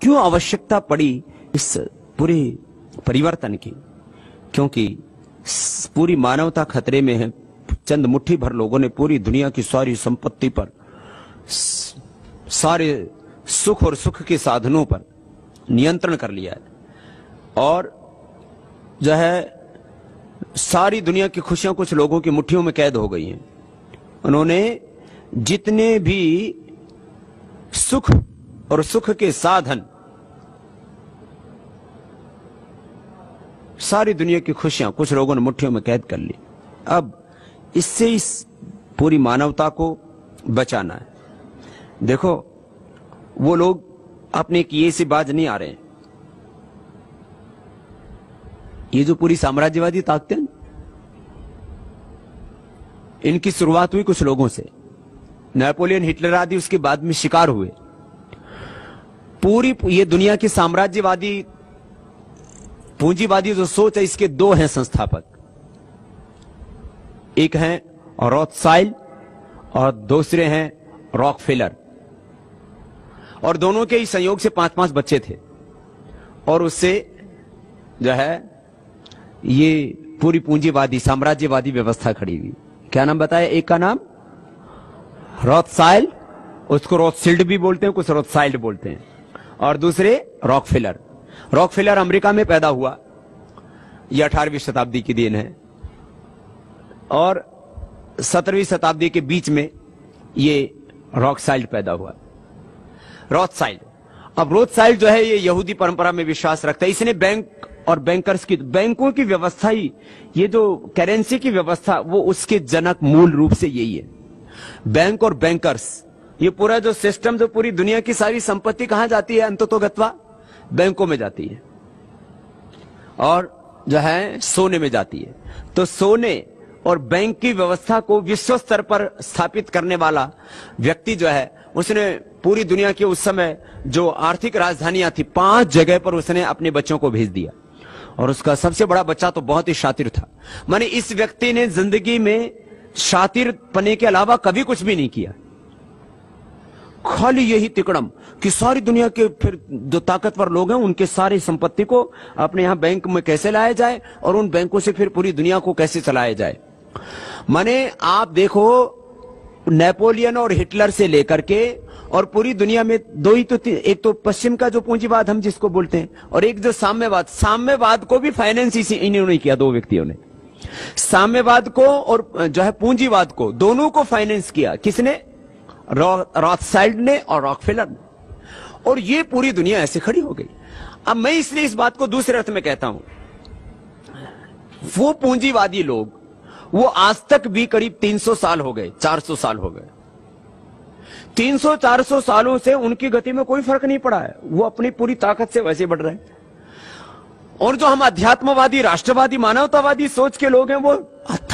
क्यों आवश्यकता पड़ी इस पूरे परिवर्तन की? क्योंकि पूरी मानवता खतरे में है। चंद मुट्ठी भर लोगों ने पूरी दुनिया की सारी संपत्ति पर, सारे सुख और सुख के साधनों पर नियंत्रण कर लिया है। और जो है, सारी दुनिया की खुशियाँ कुछ लोगों की मुट्ठियों में कैद हो गई हैं। उन्होंने जितने भी सुख और सुख के साधन। सारी दुनिया की खुशियाँ कुछ लोगों ने मुट्ठियों में कैद कर ली। अब इससे इस पूरी मानवता को बचाना है। देखो, वो लोग अपने किए से बाज नहीं आ रहे हैं। ये जो पूरी साम्राज्यवादी ताकतें इनकी शुरुआत हुई कुछ लोगों से। नेपोलियन हिटलर आदि उसके बाद में शिकार हुए। पूरी ये दुनिया की साम्राज्यवादी, पूंजीवादी जो सोच है, इसके दो हैं संस्थापक। एक हैं रॉथसाइल और दूसरे हैं रॉकफेलर और दोनों के ही संयोग से पाँच पाँच बच्चे थे। और उससे जो है, ये पूरी पूंजीवादी, साम्राज्यवादी व्यवस्था खड़ी हुई। क्या नाम बताया? एक का नाम? रॉथसाइल उसको रॉथसिल्ड भी बोलते हैं, कुछ रॉथसाइल्ड बोलते हैं। और दूसरे रॉकफिलर रॉकफिलर अमेरिका में पैदा हुआ। यह अठारहवीं शताब्दी की देन है। और सत्रहवीं शताब्दी के बीच में ये रॉकसाइल्ड पैदा हुआ। रॉथसाइल्ड अब रोथ रोथसाइल्ड जो है, ये यहूदी परंपरा में विश्वास रखता है। इसने बैंक और बैंकर्स की, बैंकों की व्यवस्था ही, ये जो करेंसी की व्यवस्था, वो उसके जनक मूल रूप से यही है। बैंक और बैंकर्स ये पूरा जो सिस्टम जो पूरी दुनिया की सारी संपत्ति कहाँ जाती है? अंततोगत्वा बैंकों में जाती है। और जो है, सोने में जाती है। तो सोने और बैंक की व्यवस्था को विश्व स्तर पर स्थापित करने वाला व्यक्ति जो है, उसने पूरी दुनिया की उस समय जो आर्थिक राजधानियाँ थी, पाँच जगह पर उसने अपने बच्चों को भेज दिया। और उसका सबसे बड़ा बच्चा तो बहुत ही शातिर था। माने इस व्यक्ति ने ज़िंदगी में शातिर पने के अलावा कभी कुछ भी नहीं किया। खाली यही तिकड़म कि सारी दुनिया के फिर जो ताकतवर लोग हैं, उनके सारी संपत्ति को अपने यहाँ बैंक में कैसे लाया जाए और उन बैंकों से फिर पूरी दुनिया को कैसे चलाया जाए। माने आप देखो, नेपोलियन और हिटलर से लेकर के और पूरी दुनिया में दो ही तो एक तो पश्चिम का जो पूंजीवाद हम जिसको बोलते हैं, और एक जो साम्यवाद साम्यवाद को भी फाइनेंस इसी, इन्होंने किया, दो व्यक्तियों ने। साम्यवाद को और जो है पूंजीवाद को, दोनों को फाइनेंस किया, किसने? रॉथसाइल्ड ने और रॉकफिलर ने। और ये पूरी दुनिया ऐसे खड़ी हो गई। अब मैं इसलिए इस बात को दूसरे अर्थ में कहता हूँ। वो पूंजीवादी लोग, वो आज तक भी करीब 300 साल हो गए 400 साल हो गए। 300-400 सालों से उनकी गति में कोई फ़र्क नहीं पड़ा है। वो अपनी पूरी ताकत से वैसे बढ़ रहे हैं। और जो हम अध्यात्मवादी, राष्ट्रवादी, मानवतावादी सोच के लोग हैं, वो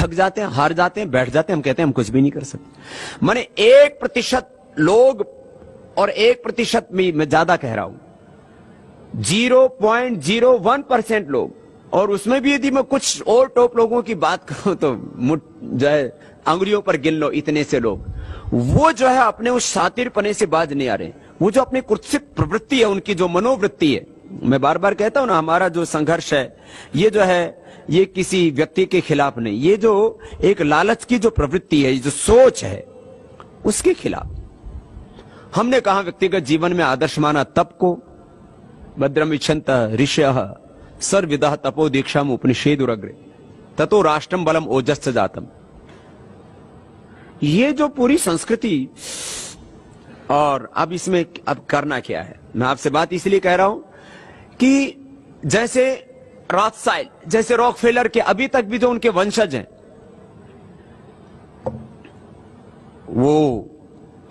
थक जाते हैं, हार जाते हैं, बैठ जाते हैं, हम कहते हैं हम कुछ भी नहीं कर सकते। माने एक प्रतिशत लोग और एक प्रतिशत में मैं ज़्यादा कह रहा हूँ। Zero point zero one percent लोग। और उसमें भी यदि मैं कुछ और टॉप लोगों की बात करूँ तो मुठ जो है, अंगुलियों पर गिन लो इतने से लोग। वो जो है अपने उस शातिर पने से बाज नहीं आ रहे। वो जो अपनी कुत्सित प्रवृत्ति है, उनकी जो मनोवृत्ति है मैं बार बार कहता हूँ ना, हमारा जो संघर्ष है, ये जो है, ये किसी व्यक्ति के खिलाफ नहीं, ये जो एक लालच की जो प्रवृत्ति है जो सोच है, उसके खिलाफ। हमने कहा व्यक्तिगत जीवन में आदर्श माना तप को। भद्रम इच्छंत ऋषय सर्विदा तपो दीक्षा उपनिषेद उग्रे ततो राष्ट्रम बलम ओजस् जातम। ये जो पूरी संस्कृति, और अब इसमें अब करना क्या है? मैं आपसे बात इसलिए कह रहा हूँ कि जैसे रॉथसाइल जैसे रॉक फेलर के अभी तक भी जो उनके वंशज हैं, वो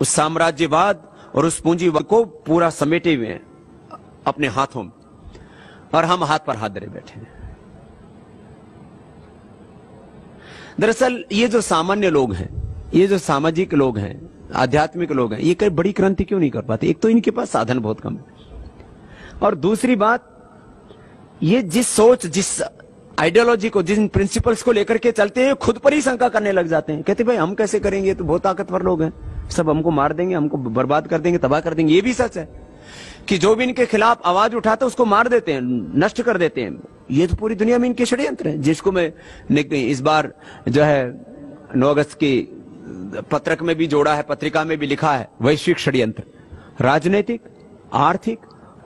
उस साम्राज्यवाद और उस पूंजीवाद को पूरा समेटे हुए हैं अपने हाथों में। और हम हाथ पर हाथ धरे बैठे हैं। दरअसल ये जो सामान्य लोग हैं, ये जो सामाजिक लोग हैं, आध्यात्मिक लोग हैं, ये कई बड़ी क्रांति क्यों नहीं कर पाते? एक तो इनके पास साधन बहुत कम है। और दूसरी बात, ये जिस सोच, जिस आइडियोलॉजी को, जिन प्रिंसिपल्स को लेकर के चलते हैं खुद पर ही शंका करने लग जाते हैं। कहते भाई, हम कैसे करेंगे? तो बहुत ताकतवर लोग हैं। सब हमको मार देंगे, हमको बर्बाद कर देंगे, तबाह कर देंगे। ये भी सच है कि जो भी इनके खिलाफ आवाज़ उठाता है, उसको मार देते हैं, नष्ट कर देते हैं। ये तो पूरी दुनिया में इनके षड्यंत्र हैं, जिसको मैं इस बार जो है, नौ अगस्त की पत्रक में भी जोड़ा है, पत्रिका में भी लिखा है, वैश्विक षड्यंत्र। राजनीतिक, आर्थिक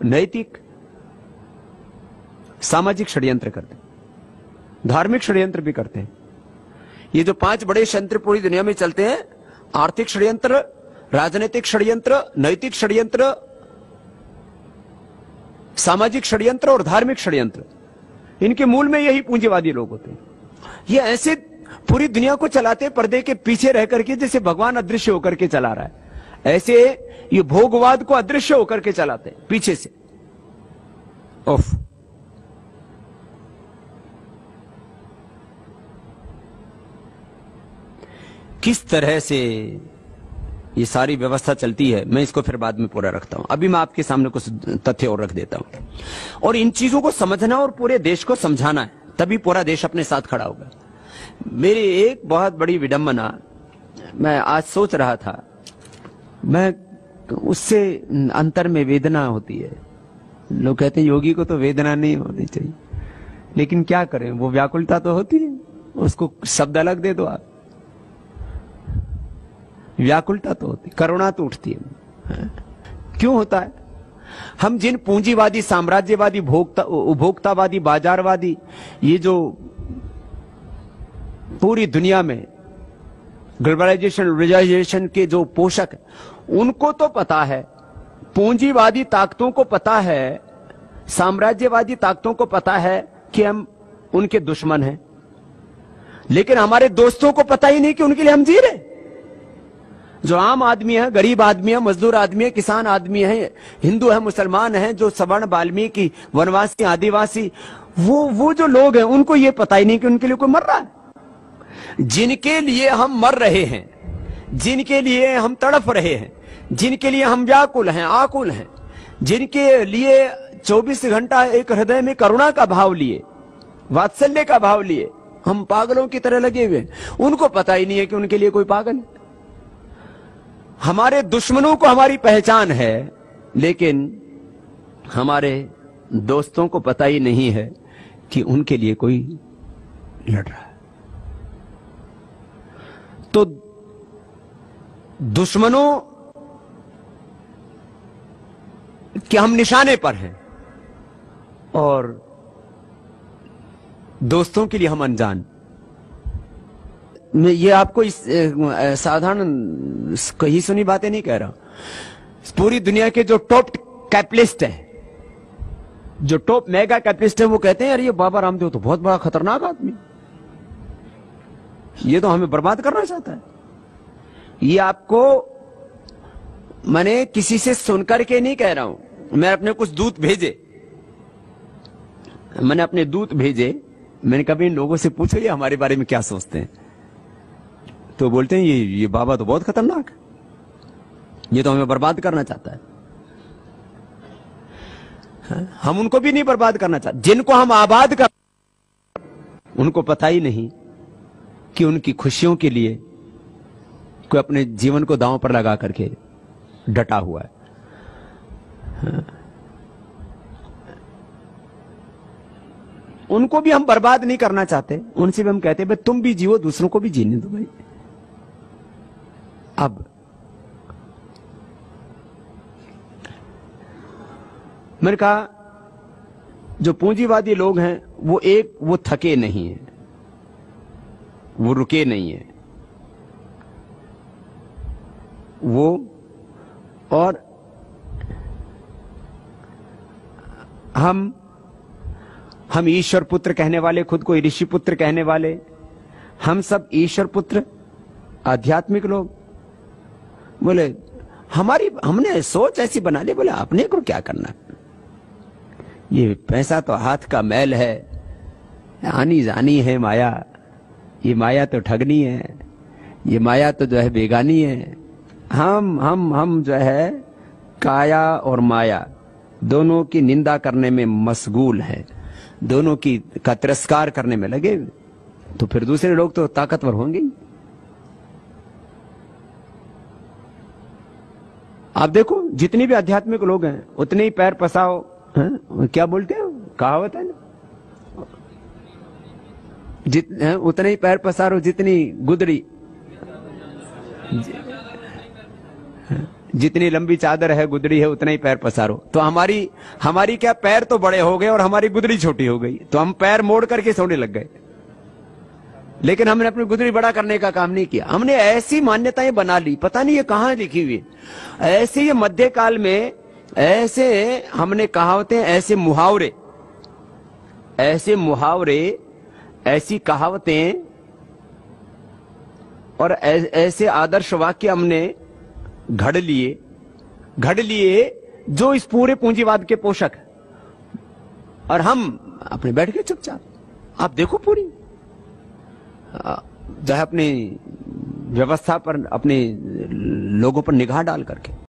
नैतिक, सामाजिक षड्यंत्र करते धार्मिक षड्यंत्र भी करते हैं। ये जो पाँच बड़े षड्यंत्र पूरी दुनिया में चलते हैं, आर्थिक षड्यंत्र, राजनीतिक षड्यंत्र, नैतिक षड्यंत्र, सामाजिक षड्यंत्र और धार्मिक षड्यंत्र, इनके मूल में यही पूंजीवादी लोग होते हैं। ये ऐसे पूरी दुनिया को चलाते पर्दे के पीछे रह करके जैसे भगवान अदृश्य होकर के चला रहा है। ऐसे ये भोगवाद को अदृश्य होकर के चलाते हैं, पीछे से। ऑफ़ किस तरह से ये सारी व्यवस्था चलती है, मैं इसको फिर बाद में पूरा रखता हूँ। अभी मैं आपके सामने कुछ तथ्य और रख देता हूँ। और इन चीज़ों को समझना और पूरे देश को समझाना है, तभी पूरा देश अपने साथ खड़ा होगा। मेरी एक बहुत बड़ी विडंबना, मैं आज सोच रहा था मैं उससे अंतर में वेदना होती है। लोग कहते हैं, योगी को तो वेदना नहीं होनी चाहिए। लेकिन क्या करें? वो व्याकुलता तो होती है। उसको शब्द अलग दे दो आप। व्याकुलता तो होती करुणा तो उठती है। क्यों होता है? हम जिन पूंजीवादी, साम्राज्यवादी, भोक्ता, उपभोक्तावादी, बाजारवादी, ये जो पूरी दुनिया में ग्लोबलाइजेशन रिजाइजेशन के जो पोषक उनको तो पता है, पूंजीवादी ताकतों को पता है, साम्राज्यवादी ताकतों को पता है कि हम उनके दुश्मन हैं। लेकिन हमारे दोस्तों को पता ही नहीं कि उनके लिए हम जी रहे जो आम आदमी है, गरीब आदमी है, मजदूर आदमी है, किसान आदमी है, हिंदू है, मुसलमान है, जो सवर्ण वाल्मीकि, वनवासी, आदिवासी, वो वो जो लोग हैं, उनको ये पता ही नहीं कि उनके लिए कोई मर रहा है। जिनके लिए हम मर रहे हैं, जिनके लिए हम तड़प रहे हैं, जिनके लिए हम व्याकुल हैं, आकुल हैं, जिनके लिए 24 घंटा एक हृदय में करुणा का भाव लिए, वात्सल्य का भाव लिए, हम पागलों की तरह लगे हुए उनको पता ही नहीं है कि उनके लिए कोई पागल हमारे दुश्मनों को हमारी पहचान है, लेकिन हमारे दोस्तों को पता ही नहीं है कि उनके लिए कोई लड़ रहा है तो दुश्मनों के हम निशाने पर हैं और दोस्तों के लिए हम अनजान। मैं ये आपको इस साधारण कही सुनी बातें नहीं कह रहा। पूरी दुनिया के जो टॉप कैपिटलिस्ट है, जो टॉप मेगा कैपिटलिस्ट है, वो कहते हैं यार ये बाबा रामदेव तो बहुत बड़ा खतरनाक आदमी ये तो हमें बर्बाद करना चाहता है। ये आपको मैंने किसी से सुनकर के नहीं कह रहा हूँ। मैं अपने कुछ दूत भेजे। मैंने अपने दूत भेजे। मैंने कभी इन लोगों से पूछो, ये हमारे बारे में क्या सोचते हैं? तो बोलते हैं, ये ये बाबा तो बहुत खतरनाक ये तो हमें बर्बाद करना चाहता है। हम उनको भी नहीं बर्बाद करना चाहते जिनको हम आबाद कर, उनको पता ही नहीं कि उनकी खुशियों के लिए कोई अपने जीवन को दांव पर लगा करके डटा हुआ है। उनको भी हम बर्बाद नहीं करना चाहते। उनसे भी हम कहते भाई, तुम भी जियो, दूसरों को भी जीने दो भाई। अब, मैंने कहा, जो पूंजीवादी लोग हैं, वो एक, वो थके नहीं है। वो रुके नहीं है। वो और हम हम ईश्वर पुत्र कहने वाले, खुद को ऋषि पुत्र कहने वाले, हम सब ईश्वर पुत्र, आध्यात्मिक लोग। बोले, हमारी, हमने सोच ऐसी बना ली, बोले अपने को क्या करना? ये पैसा तो हाथ का मैल है, आनी जानी है माया, ये माया तो ठगनी है, ये माया तो जो है बेगानी है। हम हम हम जो है, काया और माया, दोनों की निंदा करने में मशगूल है। दोनों की, का तिरस्कार करने में लगे तो फिर दूसरे लोग तो ताकतवर होंगे आप देखो, जितनी भी आध्यात्मिक लोग हैं, उतने ही पैर पसाओ, है? क्या बोलते हैं? कहावत है ना? जित? उतने ही पैर पसारो जितनी गुदरी। जितनी लंबी चादर है गुदरी है, उतना ही पैर पसारो। तो हमारी हमारी क्या पैर तो बड़े हो गए और हमारी गुदरी छोटी हो गई। तो हम पैर मोड़ करके सोने लग गए। लेकिन हमने अपनी गुदरी बड़ा करने का काम नहीं किया। हमने ऐसी मान्यताएँ बना ली। पता नहीं ये कहाँ लिखी हुई ऐसे ये मध्य काल में, ऐसे हमने कहावतें, ऐसे मुहावरे ऐसे मुहावरे, ऐसी कहावतें और ऐसे आदर्श वाक्य हमने घड़ लिए घड़ लिए जो इस पूरे पूंजीवाद के पोषक है। और हम अपने बैठ गए चुपचाप। आप देखो पूरी। चाहे अपनी व्यवस्था पर अपने लोगों पर निगाह डाल करके।